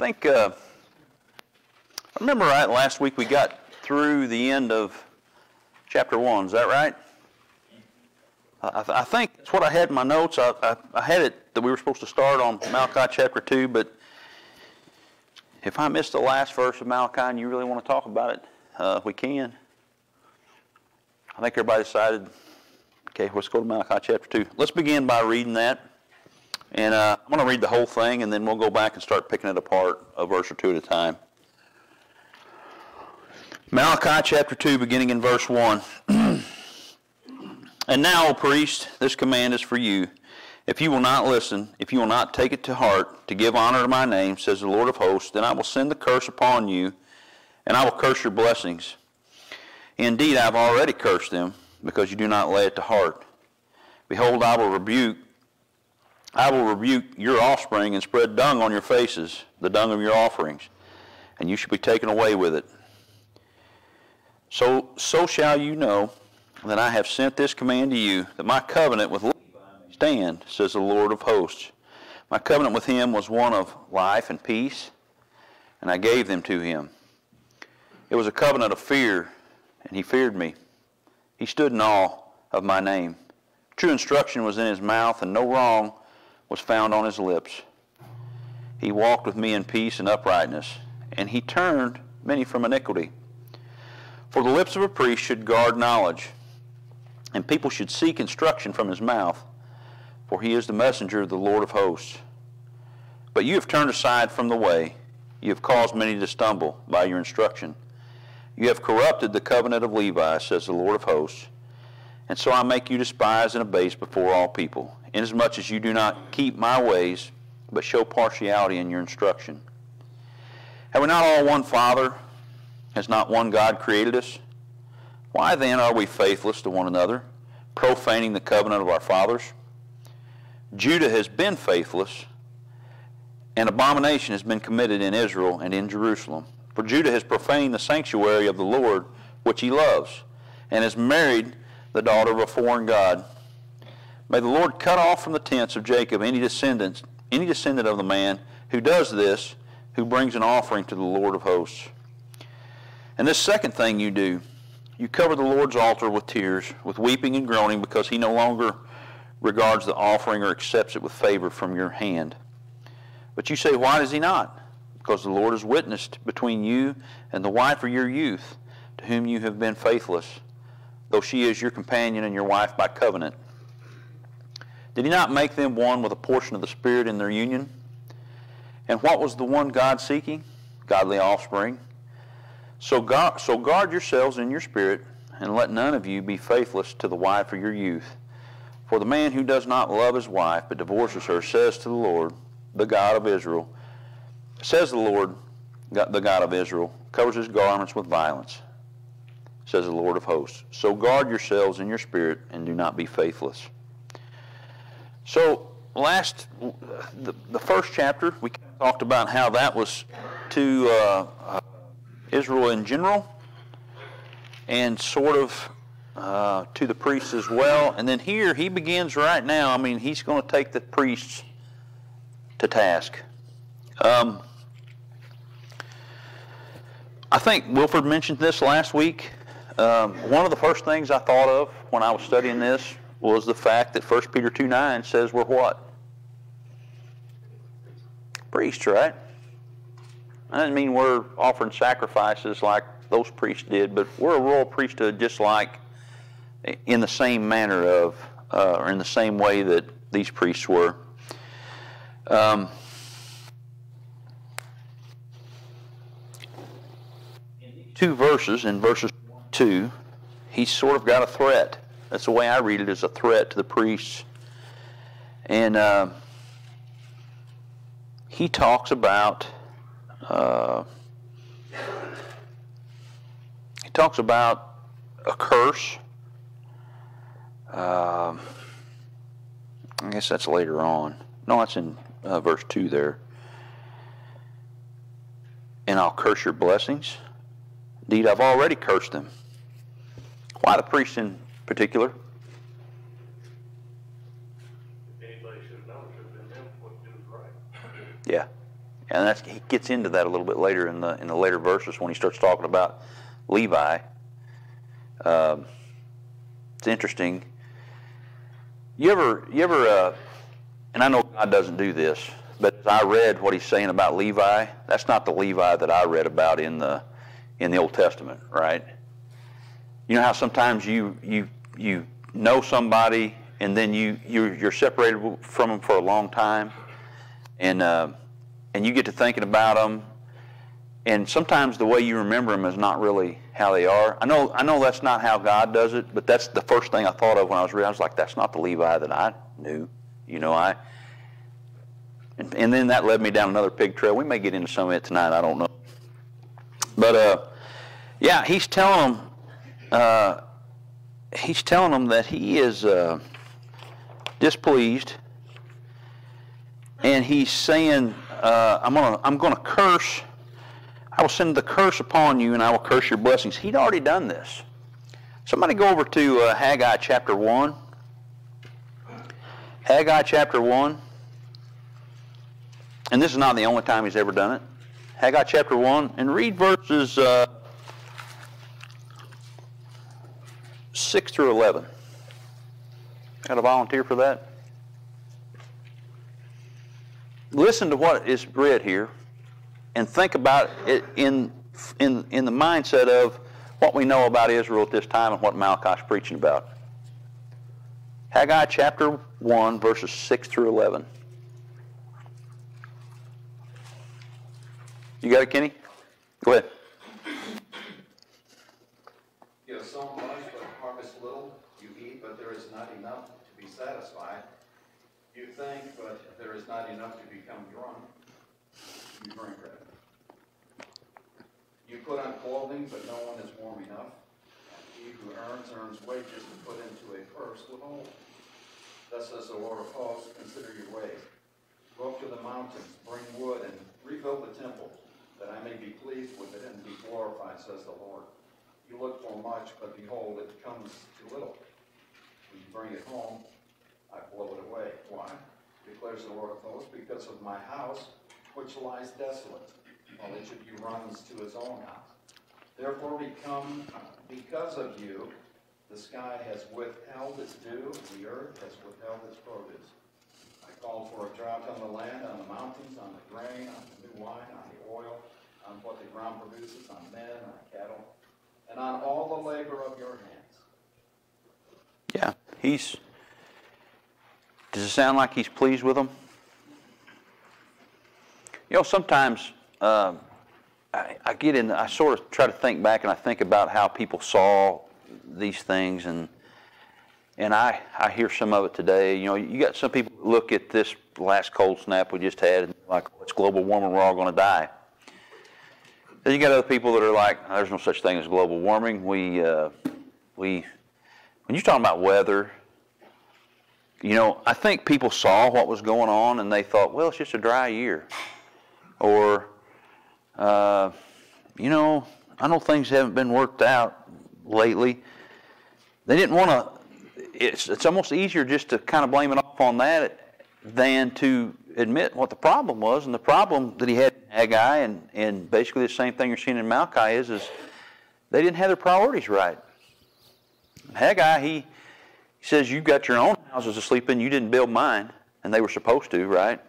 think, uh, I remember right, last week we got through the end of chapter 1. Is that right? I, I think that's what I had in my notes. I, I, I had it that we were supposed to start on Malachi chapter 2, but if I missed the last verse of Malachi and you really want to talk about it, uh, we can. I think everybody decided, okay, let's go to Malachi chapter 2. Let's begin by reading that. And uh, I'm going to read the whole thing, and then we'll go back and start picking it apart a verse or two at a time. Malachi chapter 2, beginning in verse 1. and now, O priest, this command is for you. If you will not listen, if you will not take it to heart to give honor to my name, says the Lord of hosts, then I will send the curse upon you, and I will curse your blessings. Indeed, I have already cursed them, because you do not lay it to heart. Behold, I will rebuke I will rebuke your offspring and spread dung on your faces, the dung of your offerings, and you shall be taken away with it. So, so shall you know that I have sent this command to you, that my covenant with Levi stand, says the Lord of hosts. My covenant with him was one of life and peace, and I gave them to him. It was a covenant of fear, and he feared me. He stood in awe of my name. True instruction was in his mouth, and no wrong was found on his lips. He walked with me in peace and uprightness, and he turned many from iniquity. For the lips of a priest should guard knowledge, and people should seek instruction from his mouth, for he is the messenger of the Lord of hosts. But you have turned aside from the way. You have caused many to stumble by your instruction. You have corrupted the covenant of Levi, says the Lord of hosts. And so I make you despised and abased before all people, inasmuch as you do not keep my ways, but show partiality in your instruction. Have we not all one Father? Has not one God created us? Why then are we faithless to one another, profaning the covenant of our fathers? Judah has been faithless, and abomination has been committed in Israel and in Jerusalem. For Judah has profaned the sanctuary of the Lord, which he loves, and has married the daughter of a foreign god. May the Lord cut off from the tents of Jacob any descendants, any descendant of the man who does this, who brings an offering to the Lord of hosts. And this second thing you do, you cover the Lord's altar with tears, with weeping and groaning, because he no longer regards the offering or accepts it with favor from your hand. But you say, why does he not? Because the Lord has witnessed between you and the wife of your youth, to whom you have been faithless though she is your companion and your wife by covenant. Did he not make them one with a portion of the Spirit in their union? And what was the one God seeking? Godly offspring. So, God, so guard yourselves in your spirit, and let none of you be faithless to the wife of your youth. For the man who does not love his wife, but divorces her, says to the Lord, the God of Israel, says the Lord, the God of Israel, covers his garments with violence says the Lord of hosts. So guard yourselves in your spirit and do not be faithless. So last, the, the first chapter, we talked about how that was to uh, uh, Israel in general and sort of uh, to the priests as well. And then here he begins right now. I mean, he's going to take the priests to task. Um, I think Wilford mentioned this last week. Um, one of the first things I thought of when I was studying this was the fact that 1 Peter 2 9 says we're what? Priests, right? I didn't mean we're offering sacrifices like those priests did, but we're a royal priesthood just like in the same manner of, uh, or in the same way that these priests were. Um, two verses, in verses 2, he's sort of got a threat. That's the way I read it, as a threat to the priests. And uh, he talks about uh, he talks about a curse. Uh, I guess that's later on. No, that's in uh, verse 2 there. And I'll curse your blessings. Indeed, I've already cursed them. Why the priest in particular? Yeah, And that's, he gets into that a little bit later in the in the later verses when he starts talking about Levi. Um, it's interesting. You ever you ever uh, and I know God doesn't do this, but as I read what he's saying about Levi, that's not the Levi that I read about in the in the Old Testament, right? You know how sometimes you you you know somebody and then you you're, you're separated from them for a long time, and uh, and you get to thinking about them, and sometimes the way you remember them is not really how they are. I know I know that's not how God does it, but that's the first thing I thought of when I was reading. I was like, that's not the Levi that I knew. You know, I. And, and then that led me down another pig trail. We may get into some of it tonight. I don't know. But uh, yeah, he's telling them. Uh, he's telling them that he is. Uh, displeased, and he's saying, uh, "I'm gonna, I'm gonna curse. I will send the curse upon you, and I will curse your blessings." He'd already done this. Somebody go over to uh, Haggai chapter one. Haggai chapter one, and this is not the only time he's ever done it. Haggai chapter one, and read verses uh, six through eleven. Got a volunteer for that? Listen to what is read here and think about it in, in, in the mindset of what we know about Israel at this time and what Malachi's preaching about. Haggai chapter 1, verses 6 through 11. You got it, Kenny? Go ahead. Think, but there is not enough to become drunk, you drink it. You put on clothing, but no one is warm enough. He who earns, earns wages and put into a purse with holes. Thus says the Lord of hosts, consider your ways. Go up to the mountains, bring wood, and rebuild the temple, that I may be pleased with it and be glorified, says the Lord. You look for much, but behold, it comes to little. When you bring it home, I blow it away. Why? Declares the Lord of hosts, because of my house, which lies desolate, while each of you runs to his own house. Therefore become, because of you, the sky has withheld its dew, the earth has withheld its produce. I called for a drought on the land, on the mountains, on the grain, on the new wine, on the oil, on what the ground produces, on men, on cattle, and on all the labor of your hands. Yeah, he's does it sound like he's pleased with them? You know, sometimes uh, I, I, get in, I sort of try to think back and I think about how people saw these things and and I, I hear some of it today. You know, you got some people look at this last cold snap we just had and like, it's global warming, we're all going to die. Then you got other people that are like, there's no such thing as global warming. We, uh, we, when you're talking about weather you know, I think people saw what was going on and they thought, well, it's just a dry year. Or, uh, you know, I know things haven't been worked out lately. They didn't want to, it's, it's almost easier just to kind of blame it off on that than to admit what the problem was. And the problem that he had in Haggai, and, and basically the same thing you're seeing in Malachi, is, is they didn't have their priorities right. Haggai, he, he says, You've got your own houses to sleep in. You didn't build mine. And they were supposed to, right?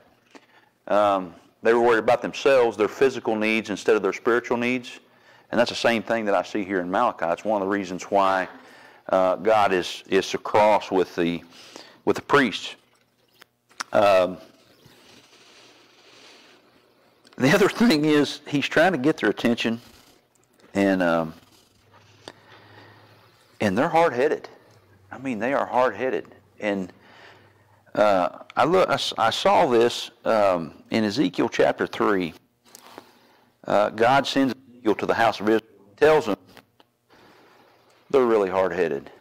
Um, they were worried about themselves, their physical needs, instead of their spiritual needs. And that's the same thing that I see here in Malachi. It's one of the reasons why uh, God is, is so cross with the, with the priests. Um, the other thing is, he's trying to get their attention, and, um, and they're hard headed. I mean, they are hard headed. And uh, I, look, I, I, saw this um, in Ezekiel chapter 3. Uh, God sends Ezekiel to the house of Israel and tells them they're really hard headed.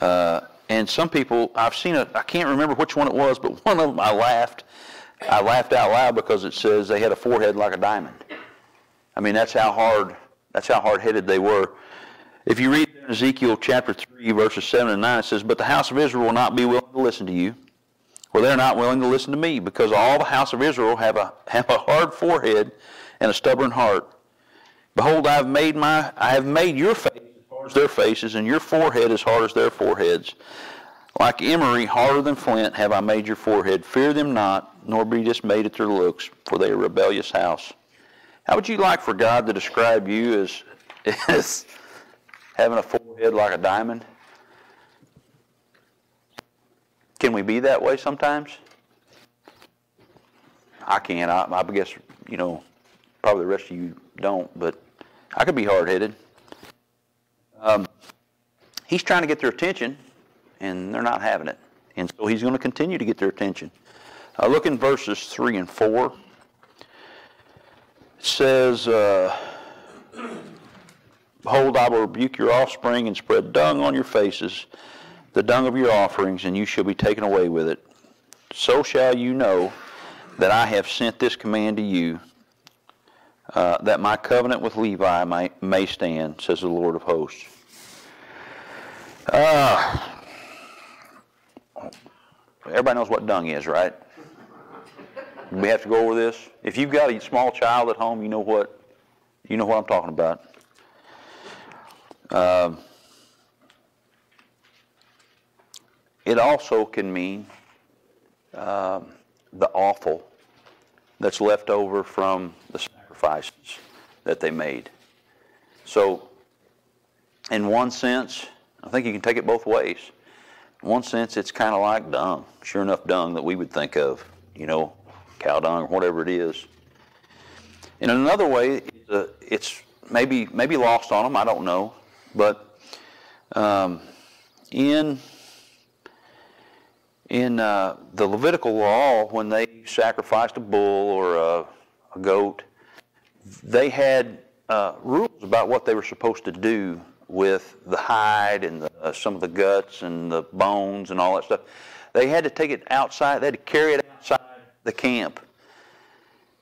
Uh, and some people, I've seen it, I can't remember which one it was, but one of them I laughed. I laughed out loud because it says they had a forehead like a diamond. I mean, that's how hard, that's how hard headed they were. If you read Ezekiel chapter 3, verses 7 and 9, it says, But the house of Israel will not be willing to listen to you. for they're not willing to listen to me, because all the house of Israel have a, have a hard forehead and a stubborn heart. Behold, I have made my I have made your face as hard as their faces, and your forehead as hard as their foreheads. Like emery, harder than flint, have I made your forehead. Fear them not, nor be dismayed at their looks, for they are a rebellious house. How would you like for God to describe you as, as having a forehead like a diamond? Can we be that way sometimes? I can. I, I guess, you know, probably the rest of you don't, but I could be hard headed. Um, he's trying to get their attention, and they're not having it. And so he's going to continue to get their attention. Uh, look in verses 3 and 4. It says, uh, Behold, I will rebuke your offspring and spread dung on your faces the dung of your offerings, and you shall be taken away with it. So shall you know that I have sent this command to you, uh, that my covenant with Levi may, may stand, says the Lord of hosts. Uh, everybody knows what dung is, right? We have to go over this. If you've got a small child at home, you know what you know what I'm talking about. Uh, It also can mean um, the offal that's left over from the sacrifices that they made. So, in one sense, I think you can take it both ways. In one sense, it's kind of like dung, sure enough, dung that we would think of, you know, cow dung or whatever it is. In another way, it's maybe maybe lost on them. I don't know, but um, in in uh, the Levitical law, when they sacrificed a bull or a, a goat, they had uh, rules about what they were supposed to do with the hide and the, uh, some of the guts and the bones and all that stuff. They had to take it outside. They had to carry it outside the camp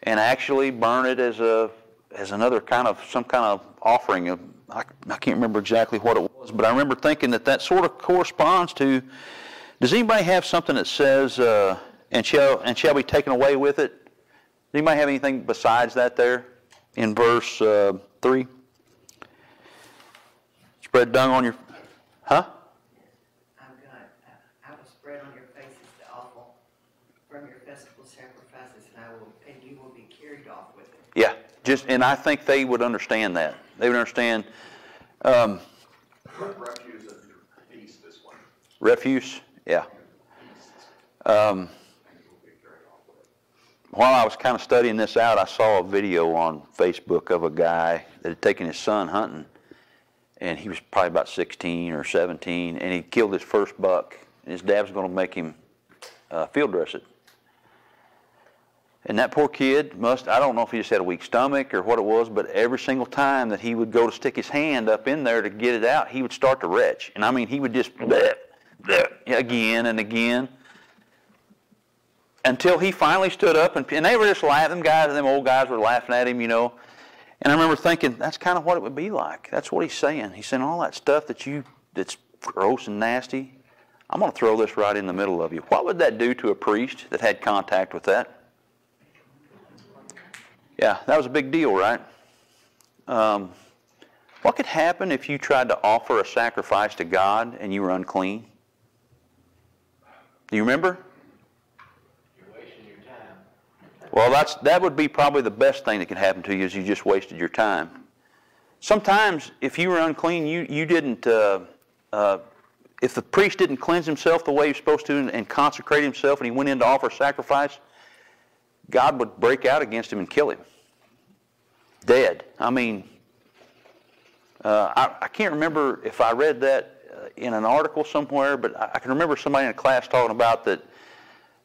and actually burn it as a as another kind of some kind of offering. I, I can't remember exactly what it was, but I remember thinking that that sort of corresponds to does anybody have something that says, uh, and, shall, and shall be taken away with it? Does anybody have anything besides that there in verse uh, 3? Spread dung on your, huh? I've got, I will spread on your faces the offal from your festival sacrifices, and I will, and you will be carried off with it. Yeah, just, and I think they would understand that. They would understand, um, Refuse of feast, this one. refuse. Yeah. Um, while I was kind of studying this out, I saw a video on Facebook of a guy that had taken his son hunting, and he was probably about 16 or 17, and he killed his first buck, and his dad was going to make him uh, field dress it. And that poor kid must, I don't know if he just had a weak stomach or what it was, but every single time that he would go to stick his hand up in there to get it out, he would start to retch. And I mean, he would just, bleh, again and again until he finally stood up and, and they were just laughing. Them guys, them old guys were laughing at him, you know. And I remember thinking, that's kind of what it would be like. That's what he's saying. He's saying all that stuff that you that's gross and nasty. I'm going to throw this right in the middle of you. What would that do to a priest that had contact with that? Yeah, that was a big deal, right? Um, what could happen if you tried to offer a sacrifice to God and you were unclean? Do you remember? You're wasting your time. Well, that's, that would be probably the best thing that could happen to you is you just wasted your time. Sometimes, if you were unclean, you, you didn't, uh, uh, if the priest didn't cleanse himself the way he was supposed to and, and consecrate himself and he went in to offer sacrifice, God would break out against him and kill him. Dead. I mean, uh, I, I can't remember if I read that in an article somewhere, but I, I can remember somebody in a class talking about that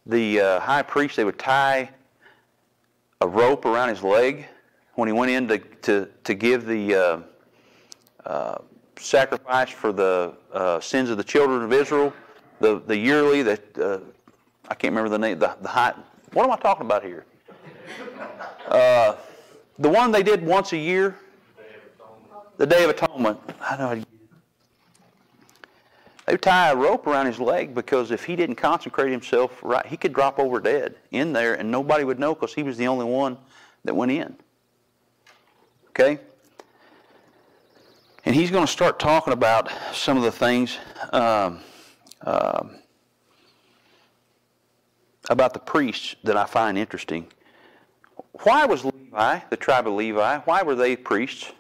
the uh, high priest, they would tie a rope around his leg when he went in to, to, to give the uh, uh, sacrifice for the uh, sins of the children of Israel, the, the yearly, uh, I can't remember the name, the, the high, what am I talking about here? The one they did once a year, the Day of Atonement. I know They tie a rope around his leg because if he didn't consecrate himself right, he could drop over dead in there and nobody would know because he was the only one that went in. Okay? And he's going to start talking about some of the things um, um, about the priests that I find interesting. Why was Levi, the tribe of Levi, why were they priests?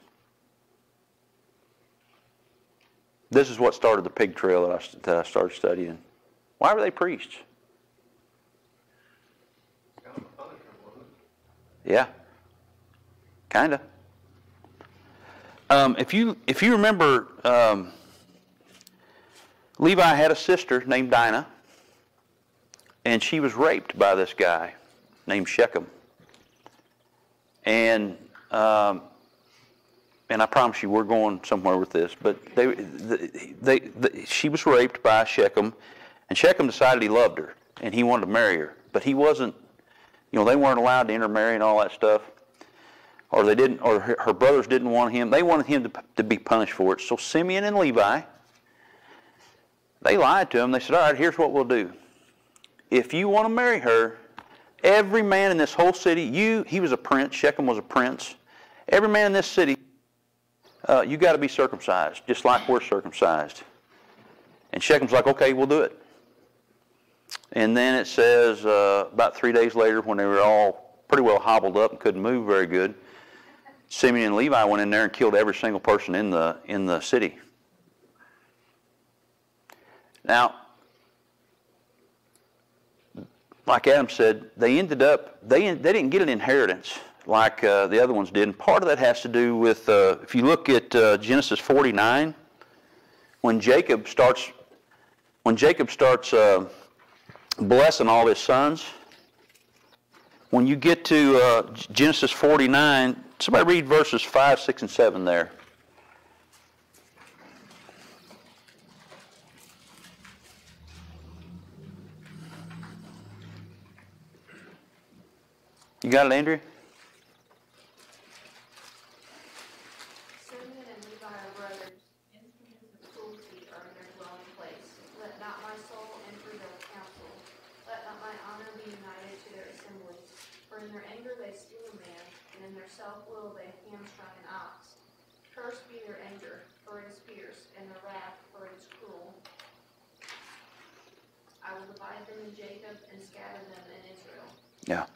This is what started the pig trail that I, that I started studying. Why were they priests? Yeah, kind of. Um, if you if you remember, um, Levi had a sister named Dinah, and she was raped by this guy named Shechem. And um, and I promise you, we're going somewhere with this. But they, they, they, she was raped by Shechem, and Shechem decided he loved her and he wanted to marry her, but he wasn't. You know, they weren't allowed to intermarry and all that stuff, or they didn't, or her, her brothers didn't want him. They wanted him to, to be punished for it. So Simeon and Levi, they lied to him. They said, "All right, here's what we'll do. If you want to marry her, every man in this whole city, you, he was a prince. Shechem was a prince. Every man in this city uh, you got to be circumcised, just like we're circumcised. And Shechem's like, okay, we'll do it. And then it says uh, about three days later, when they were all pretty well hobbled up and couldn't move very good, Simeon and Levi went in there and killed every single person in the in the city. Now, like Adam said, they ended up they they didn't get an inheritance like uh, the other ones did. And part of that has to do with, uh, if you look at uh, Genesis 49, when Jacob starts, when Jacob starts uh, blessing all his sons, when you get to uh, Genesis 49, somebody read verses 5, 6, and 7 there. You got it, Andrea? Simeon and Levi are brothers, instruments of cruelty are in their dwelling place. Let not my soul enter their council, let not my honor be united to their assemblies. For in their anger they slew a man, and in their self-will they hamstrung an ox. Cursed be their anger, for it is fierce, and their wrath, for it is cruel. I will divide them in Jacob and scatter them in Israel. Yeah.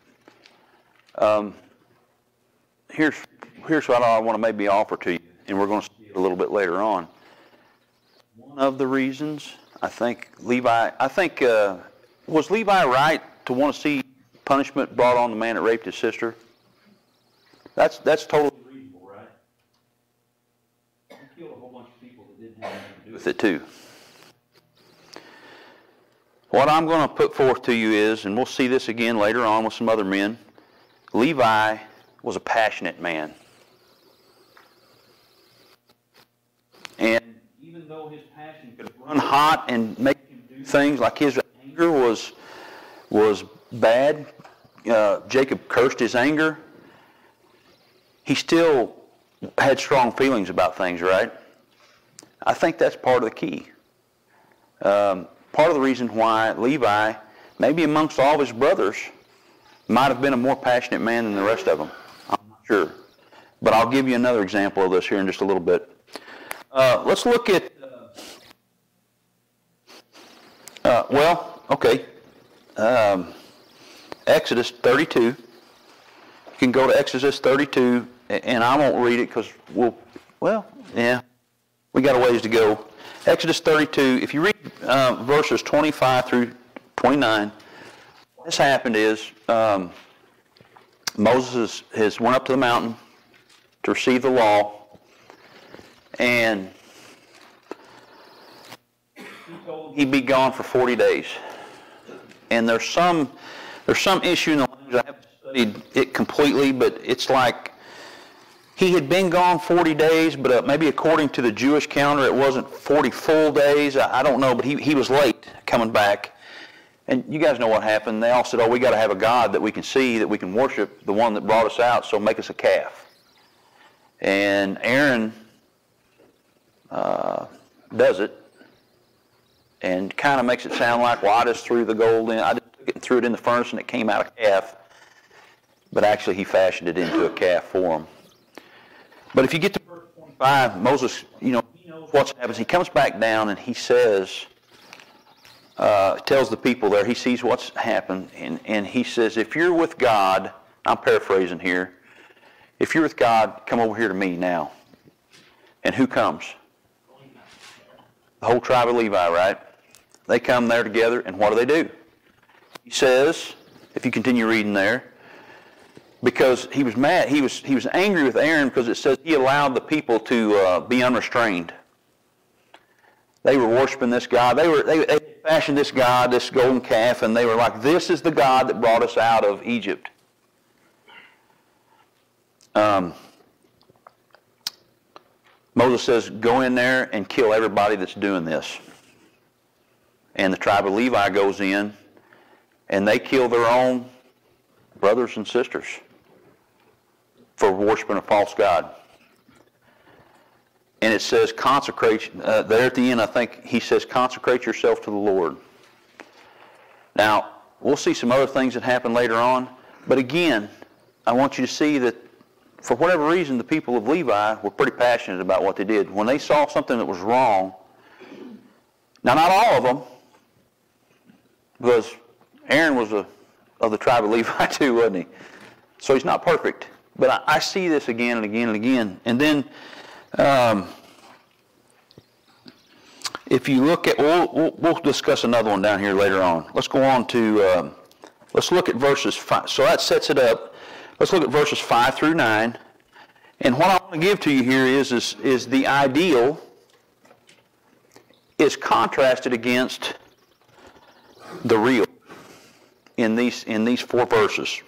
Um, here's here's what I want to maybe offer to you, and we're going to see it a little bit later on. One of the reasons I think Levi, I think uh, was Levi right to want to see punishment brought on the man that raped his sister? That's that's totally reasonable, right? He killed a whole bunch of people that didn't have anything to do with it too. What I'm going to put forth to you is, and we'll see this again later on with some other men, Levi was a passionate man. And even though his passion could run hot and make him do things like his anger was, was bad, uh, Jacob cursed his anger, he still had strong feelings about things, right? I think that's part of the key. Um, part of the reason why Levi, maybe amongst all his brothers, might have been a more passionate man than the rest of them. I'm not sure. But I'll give you another example of this here in just a little bit. Uh, let's look at, uh, well, okay, um, Exodus 32. You can go to Exodus 32, and I won't read it because we'll, well, yeah, we got a ways to go. Exodus 32, if you read uh, verses 25 through 29, what's happened is um, Moses has, went up to the mountain to receive the law, and he'd be gone for 40 days. And there's some there's some issue in the language. I haven't studied it completely, but it's like he had been gone 40 days, but uh, maybe according to the Jewish calendar, it wasn't 40 full days. I, I don't know, but he, he was late coming back. And you guys know what happened. They all said, oh, we got to have a God that we can see, that we can worship, the one that brought us out, so make us a calf. And Aaron uh, does it. and kind of makes it sound like, well, I just threw the gold in, I just took it and threw it in the furnace and it came out a calf. But actually, he fashioned it into a calf for him. But if you get to verse 25, Moses, you know, he knows what happens. He comes back down and he says, uh, tells the people there, he sees what's happened, and, and he says, if you're with God, I'm paraphrasing here, if you're with God, come over here to me now. And who comes? The whole tribe of Levi, right? They come there together, and what do they do? He says, if you continue reading there, because he was mad, he was, he was angry with Aaron because it says he allowed the people to uh, be unrestrained. They were worshiping this God. They were they, they fashioned this God, this golden calf, and they were like, "This is the God that brought us out of Egypt." Um, Moses says, "Go in there and kill everybody that's doing this." And the tribe of Levi goes in, and they kill their own brothers and sisters for worshiping a false god. And it says consecrate, uh, there at the end, I think he says consecrate yourself to the Lord. Now, we'll see some other things that happen later on, but again, I want you to see that for whatever reason, the people of Levi were pretty passionate about what they did. When they saw something that was wrong, now not all of them, because Aaron was a, of the tribe of Levi too, wasn't he? So he's not perfect. But I, I see this again and again and again. And then um, if you look at, we'll, we'll, discuss another one down here later on. Let's go on to, um, let's look at verses 5. So that sets it up. Let's look at verses 5 through 9. And what I want to give to you here is, is, is the ideal is contrasted against the real in these, in these four verses.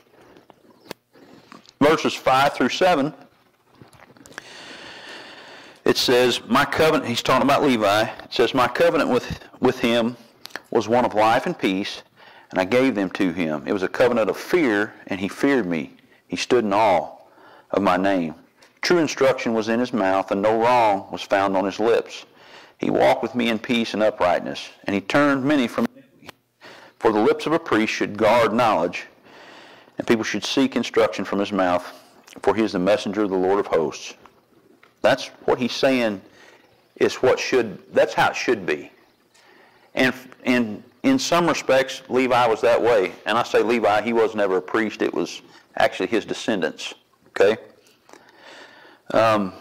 Verses 5 through 7 it says, My covenant, he's talking about Levi, it says, My covenant with, with him was one of life and peace, and I gave them to him. It was a covenant of fear, and he feared me. He stood in awe of my name. True instruction was in his mouth, and no wrong was found on his lips. He walked with me in peace and uprightness, and he turned many from iniquity. For the lips of a priest should guard knowledge, and people should seek instruction from his mouth, for he is the messenger of the Lord of hosts. That's what he's saying is what should, that's how it should be. And, and in some respects, Levi was that way. And I say Levi, he was never a priest. It was actually his descendants. Okay? Um,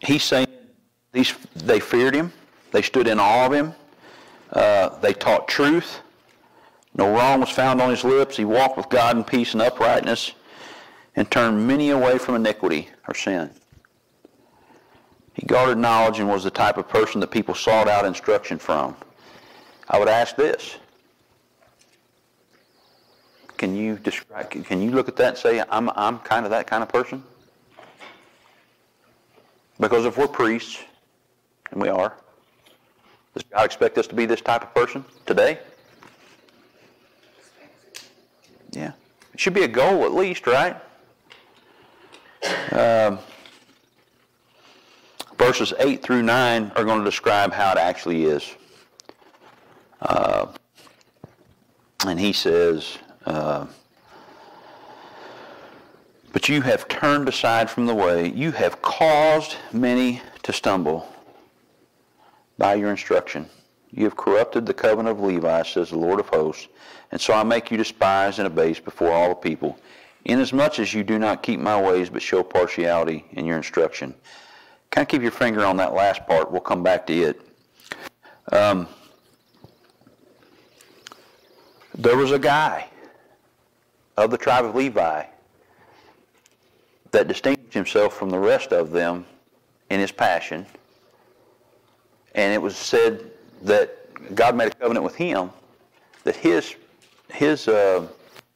he's saying these, they feared him. They stood in awe of him. Uh, they taught truth. No wrong was found on his lips. He walked with God in peace and uprightness and turned many away from iniquity or sin. He guarded knowledge and was the type of person that people sought out instruction from. I would ask this. Can you describe, can you look at that and say, I'm, I'm kind of that kind of person? Because if we're priests, and we are, does God expect us to be this type of person today? Yeah. It should be a goal at least, right? Um, verses 8 through 9 are going to describe how it actually is. Uh, and he says, uh, But you have turned aside from the way, you have caused many to stumble by your instruction. You have corrupted the covenant of Levi, says the Lord of hosts, and so I make you despised and abased before all the people, inasmuch as you do not keep my ways but show partiality in your instruction. Kind of keep your finger on that last part. We'll come back to it. Um, there was a guy of the tribe of Levi that distinguished himself from the rest of them in his passion. And it was said that God made a covenant with him that his his uh,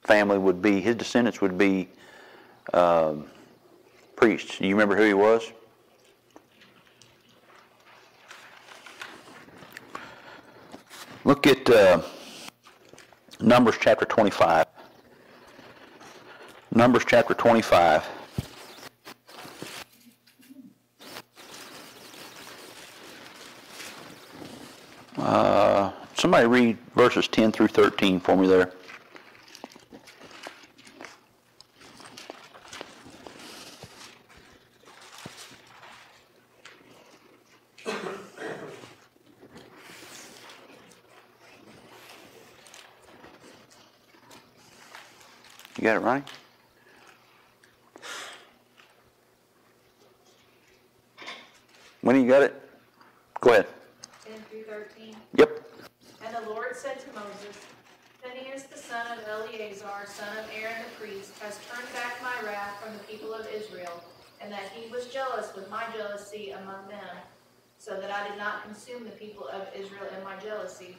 family would be, his descendants would be um, priests. You remember who he was? Look at uh, Numbers chapter 25. Numbers chapter 25. Uh, somebody read verses 10 through 13 for me there. You got it right? When you got it? Go ahead. Ten through thirteen. Yep. And the Lord said to Moses, Phinehas the son of Eleazar, son of Aaron the priest, has turned back my wrath from the people of Israel, and that he was jealous with my jealousy among them, so that I did not consume the people of Israel in my jealousy.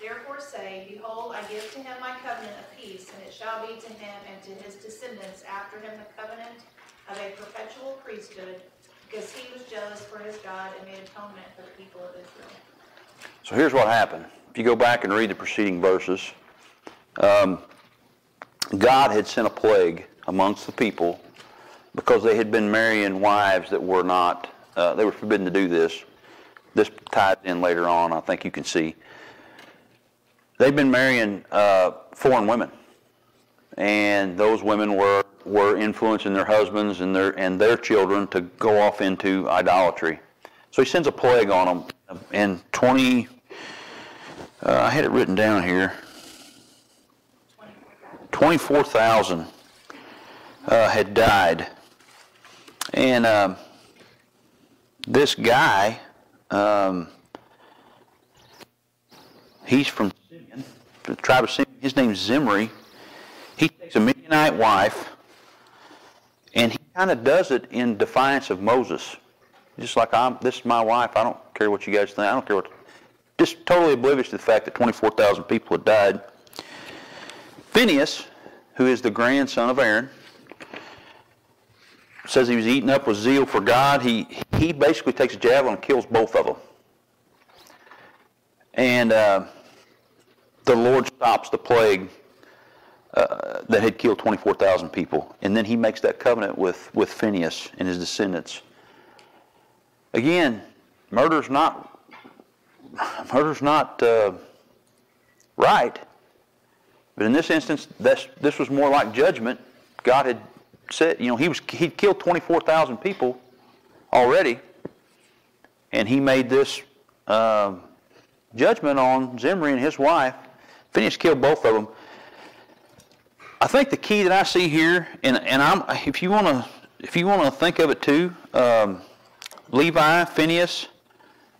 Therefore say, Behold, I give to him my covenant of peace, and it shall be to him and to his descendants after him the covenant of a perpetual priesthood, because he was jealous for his God and made atonement for the people of Israel. So here's what happened. If you go back and read the preceding verses, um, God had sent a plague amongst the people because they had been marrying wives that were not, uh, they were forbidden to do this. This ties in later on, I think you can see. They've been marrying uh, foreign women, and those women were were influencing their husbands and their and their children to go off into idolatry. So he sends a plague on them. In 20, uh, I had it written down here. 24,000 uh, had died. And um, this guy, um, he's from Simeon, the tribe of Simeon. His name's Zimri. He takes a Midianite wife, and he kind of does it in defiance of Moses. Just like I'm, this is my wife. I don't care what you guys think. I don't care what. Just totally oblivious to the fact that 24,000 people had died. Phineas, who is the grandson of Aaron, says he was eaten up with zeal for God. He he basically takes a javelin and kills both of them. And uh, the Lord stops the plague uh, that had killed 24,000 people. And then he makes that covenant with, with Phineas and his descendants. Again, murder's not murder's not uh, right. But in this instance, this this was more like judgment. God had said, you know, he was he'd killed 24,000 people already, and he made this uh, judgment on Zimri and his wife. Phineas killed both of them. I think the key that I see here, and and I'm if you want to if you want to think of it too. Um, Levi, Phineas.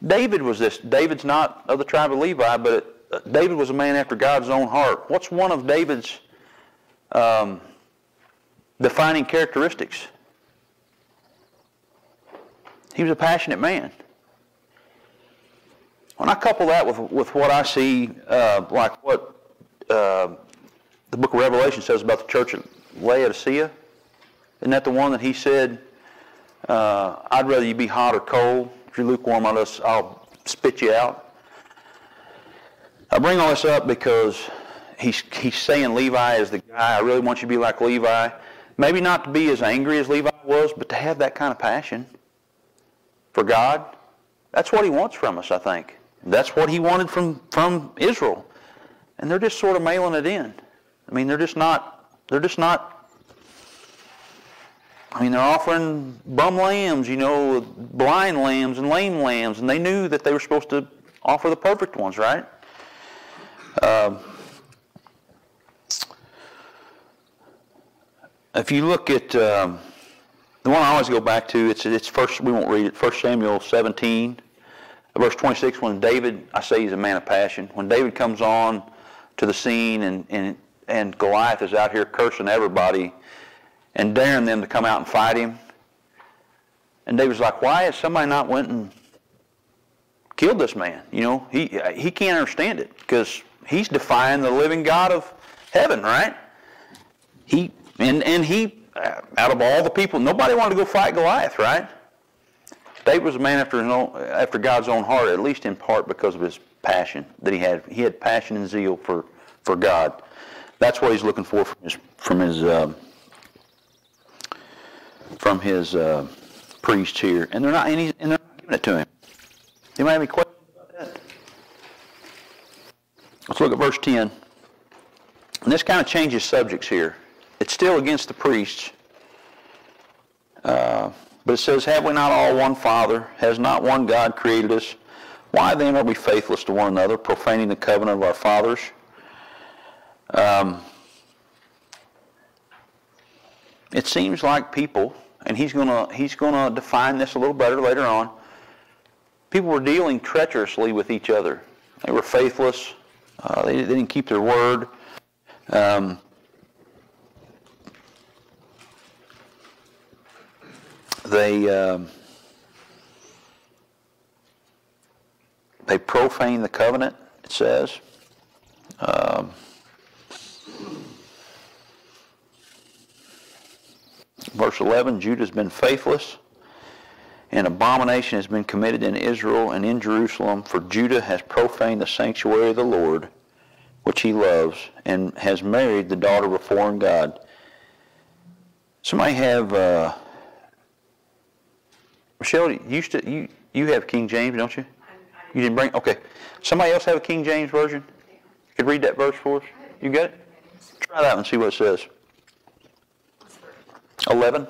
David was this. David's not of the tribe of Levi, but uh, David was a man after God's own heart. What's one of David's um, defining characteristics? He was a passionate man. When I couple that with, with what I see, uh, like what uh, the book of Revelation says about the church at Laodicea, isn't that the one that he said, uh, I'd rather you be hot or cold. If you're lukewarm, I'll, just, I'll spit you out. I bring all this up because he's, he's saying Levi is the guy. I really want you to be like Levi. Maybe not to be as angry as Levi was, but to have that kind of passion for God. That's what he wants from us, I think. That's what he wanted from, from Israel. And they're just sort of mailing it in. I mean, they're just not, they're just not I mean, they're offering bum lambs, you know, blind lambs and lame lambs, and they knew that they were supposed to offer the perfect ones, right? Um, if you look at um, the one I always go back to, it's it's first. We won't read it. First Samuel 17, verse 26. When David, I say he's a man of passion. When David comes on to the scene, and and and Goliath is out here cursing everybody and daring them to come out and fight him. And David's like, why has somebody not went and killed this man? You know, he, he can't understand it because he's defying the living God of heaven, right? He, and, and he, uh, out of all the people, nobody wanted to go fight Goliath, right? David was a man after, his own, after God's own heart, at least in part because of his passion that he had. He had passion and zeal for, for God. That's what he's looking for from his, from his uh, from his uh, priest here, and they're not any, and they're not giving it to him. You have any questions about that? Let's look at verse 10. And this kind of changes subjects here. It's still against the priests. Uh, but it says, Have we not all one Father? Has not one God created us? Why then are we faithless to one another, profaning the covenant of our fathers? Um, it seems like people, and he's going to he's to define this a little better later on. People were dealing treacherously with each other. They were faithless. Uh, they, they didn't keep their word. Um, they um, they profane the covenant. It says. Um, verse 11: Judah's been faithless. An abomination has been committed in Israel and in Jerusalem, for Judah has profaned the sanctuary of the Lord, which he loves, and has married the daughter of a foreign god. Somebody have uh, Michelle? You used to you you have King James, don't you? You didn't bring okay. Somebody else have a King James version? You could read that verse for us. You got it? Try that and See what it says. Eleven.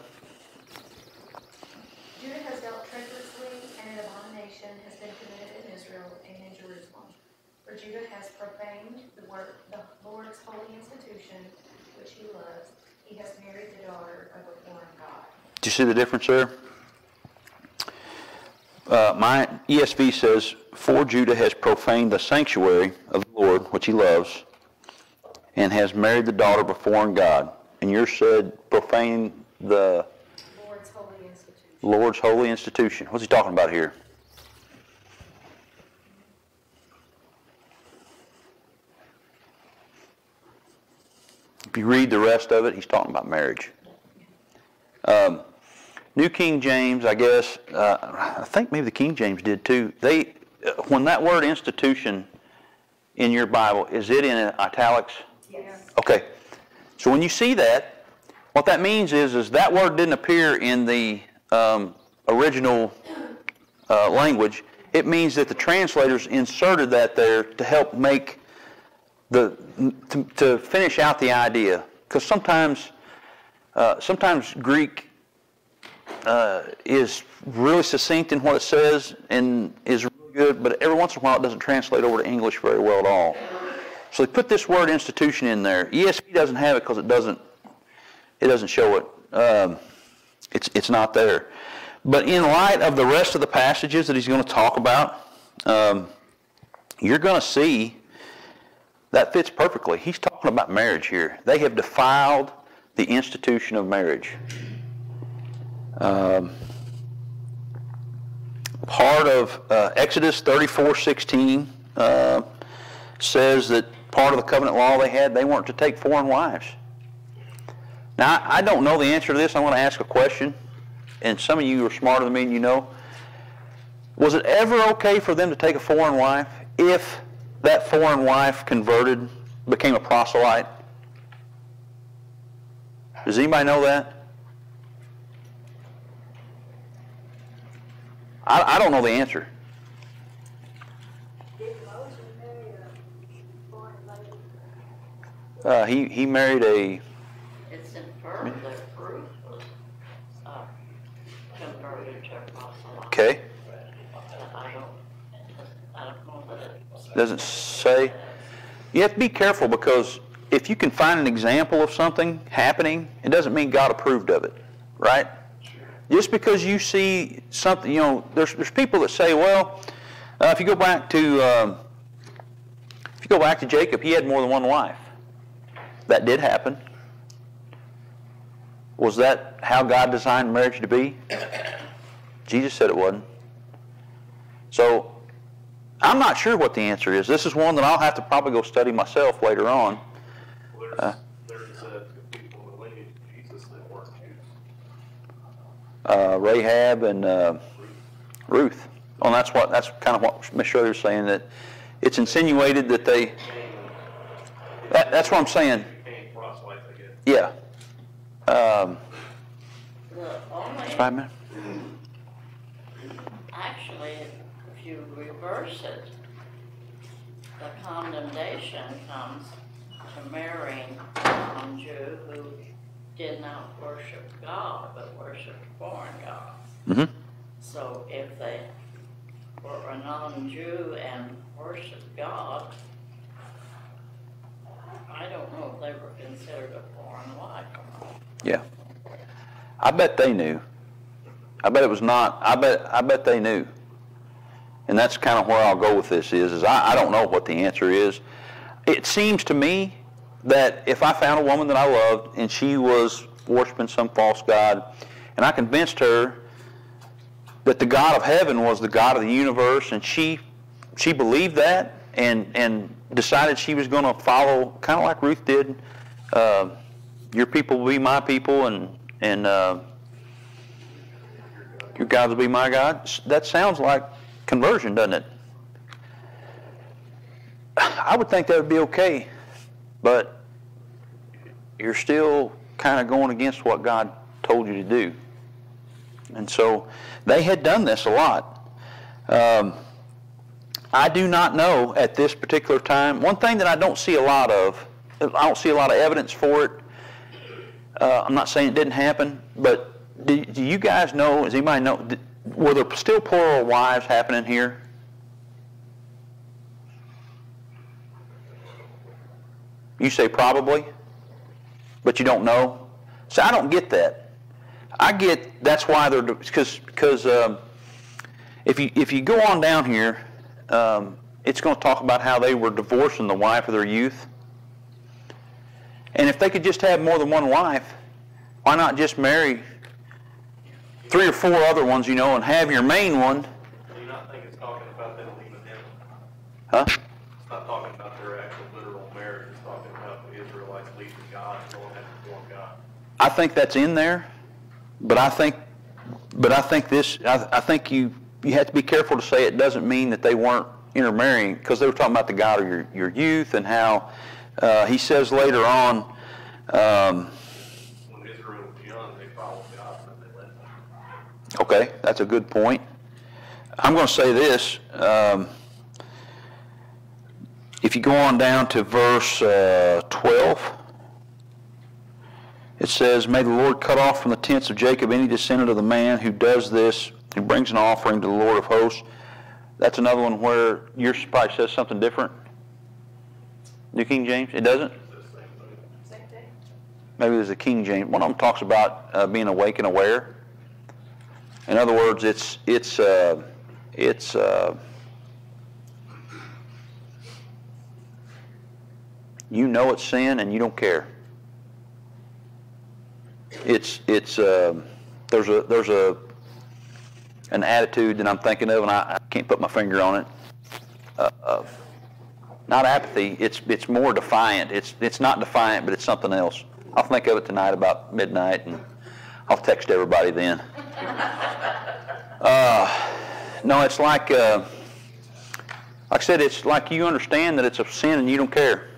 Judah has dealt treacherously, and an abomination has been committed in Israel and in Jerusalem. For Judah has profaned the word, the Lord's holy institution, which he loves. He has married the daughter of a foreign god. Do you see the difference there? Uh, my ESV says, For Judah has profaned the sanctuary of the Lord, which he loves, and has married the daughter of a foreign god. And yours said, profane the Lord's holy institution. Lord's holy institution. What's he talking about here? If you read the rest of it, he's talking about marriage. Um, New King James, I guess, uh, I think maybe the King James did too. They, uh, when that word institution in your Bible, is it in italics? Yes. Okay. So when you see that, what that means is, is that word didn't appear in the um, original uh, language. It means that the translators inserted that there to help make the to, to finish out the idea. Because sometimes, uh, sometimes Greek uh, is really succinct in what it says and is really good, but every once in a while it doesn't translate over to English very well at all. So they put this word institution in there. ESV doesn't have it because it doesn't it doesn't show it. Um, it's it's not there. But in light of the rest of the passages that he's going to talk about, um, you're going to see that fits perfectly. He's talking about marriage here. They have defiled the institution of marriage. Um, part of uh, Exodus 34:16 uh, says that part of the covenant law they had, they weren't to take foreign wives. Now, I don't know the answer to this. I want to ask a question, and some of you are smarter than me and you know. Was it ever okay for them to take a foreign wife if that foreign wife converted, became a proselyte? Does anybody know that? I, I don't know the answer. Uh, he, he married a, It's inferred that was uh, converted to proselyte. okay, I don't, I don't know that it's. doesn't say. You have to be careful because if you can find an example of something happening, it doesn't mean God approved of it, right? Just because you see something, you know, there's, there's people that say, well, uh, if you go back to, um, if you go back to Jacob, he had more than one wife. That did happen. Was that how God designed marriage to be? Jesus said it wasn't. So, I'm not sure what the answer is. This is one that I'll have to probably go study myself later on. Well, Uh. There's, there's uh, two people in the lineage Jesus that weren't Jews. uh, Rahab and uh, Ruth. Well, that's what that's kind of what Miss Schroeder's saying that it's insinuated that they. That, that's what I'm saying. Became proselytes, I guess. Yeah. Um, The only, five minutes. actually, if you reverse it, the condemnation comes to marrying a non-Jew who did not worship God, but worshiped foreign gods. Mm-hmm. So if they were a non-Jew and worshiped God, I don't know if they were considered a foreign wife or not. Yeah. I bet they knew. I bet it was not, I bet, I bet they knew. And that's kind of where I'll go with this is, is I, I don't know what the answer is. It seems to me that if I found a woman that I loved and she was worshiping some false god, and I convinced her that the God of heaven was the God of the universe, and she she believed that and and decided she was going to follow, kind of like Ruth did. Uh, your people will be my people, and and uh, your God will be my God. That sounds like conversion, doesn't it? I would think that would be okay, but you're still kind of going against what God told you to do. And so they had done this a lot. Um, I do not know at this particular time. One thing that I don't see a lot of, I don't see a lot of evidence for it. Uh, I'm not saying it didn't happen, but do, do you guys know, does anybody know, did, were there still plural wives happening here? You say probably, but you don't know? So I don't get that. I get that's why they're because because um, if you if you go on down here, um, it's going to talk about how they were divorcing the wife of their youth. And if they could just have more than one wife, why not just marry three or four other ones, you know, and have your main one? Do you not think it's talking about them leaving? Huh? It's not talking about their actual literal marriage, it's talking about the Israelites leaving God and going after one God. I think that's in there, but I think, but I think this, I, I think you you have to be careful to say it doesn't mean that they weren't intermarrying because they were talking about the God of your, your youth and how uh, he says later on. Um. Okay, that's a good point. I'm going to say this. Um, if you go on down to verse uh, 12, it says, May the Lord cut off from the tents of Jacob any descendant of the man who does this, who brings an offering to the Lord of hosts. That's another one where yours probably says something different. New King James? It doesn't? Maybe there's a King James. One of them talks about uh, being awake and aware. In other words, it's it's uh, it's uh, you know it's sin and you don't care. It's it's uh, there's a there's a an attitude that I'm thinking of and I, I can't put my finger on it. Not apathy. It's it's more defiant. It's it's not defiant, but it's something else. I'll think of it tonight about midnight, and I'll text everybody then. Uh, no, it's like uh, like I said. It's like you understand that it's a sin and you don't care.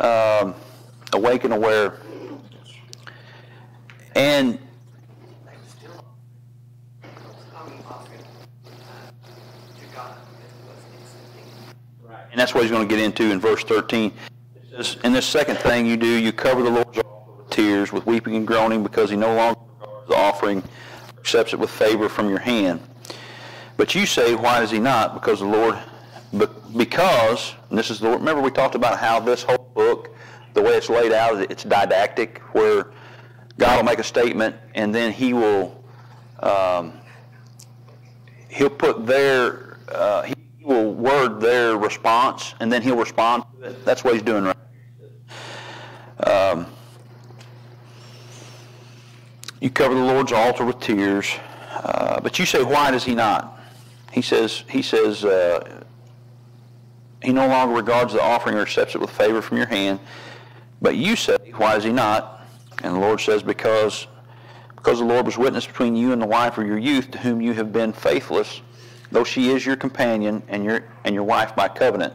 Um, awake and aware. And They were still coming offering to God because it wasn't accepting. And that's what he's going to get into in verse 13. It says, In this second thing you do, you cover the Lord's altar with tears, with weeping and groaning, because he no longer regards the offering, accepts it with favor from your hand. But you say, why does he not? Because the Lord, because, and this is the, Lord, remember we talked about how this whole book, the way it's laid out, it's didactic, where God will make a statement and then he will, um, he'll put their, uh, he will word their response, and then he'll respond to it. That's what he's doing right. Um, you cover the Lord's altar with tears, uh, but you say, why does he not? He says, he says, uh, he no longer regards the offering or accepts it with favor from your hand. But you say, why does he not? And the Lord says, because because the Lord was witness between you and the wife of your youth, to whom you have been faithless, though she is your companion and your and your wife by covenant.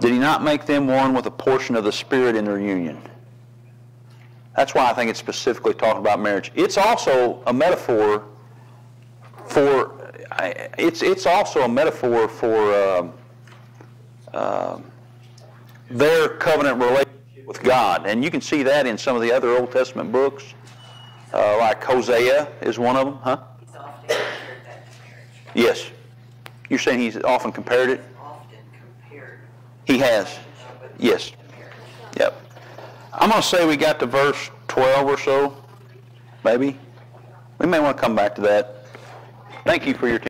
Did he not make them one with a portion of the Spirit in their union? That's why I think it's specifically talking about marriage. It's also a metaphor for, it's, it's also a metaphor for um, their covenant relationship with God. And you can see that in some of the other Old Testament books, uh, like Hosea is one of them, huh? He's often compared that to marriage. Yes. You're saying he's often compared it? Often compared. He has. Yes. Yep. I'm going to say we got to verse 12 or so, maybe. We may want to come back to that. Thank you for your attention.